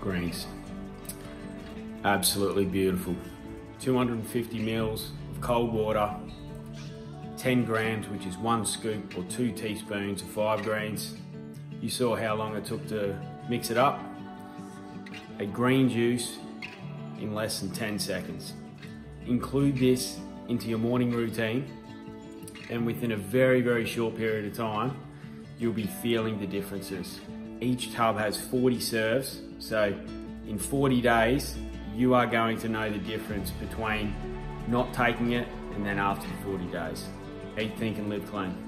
greens. Absolutely beautiful. 250 mils of cold water, 10 grams, which is one scoop or two teaspoons of five greens. You saw how long it took to mix it up. A green juice in less than 10 seconds. Include this into your morning routine and within a very, very short period of time, you'll be feeling the differences. Each tub has 40 serves, so in 40 days, you are going to know the difference between not taking it and then after the 40 days. Eat, think and live clean.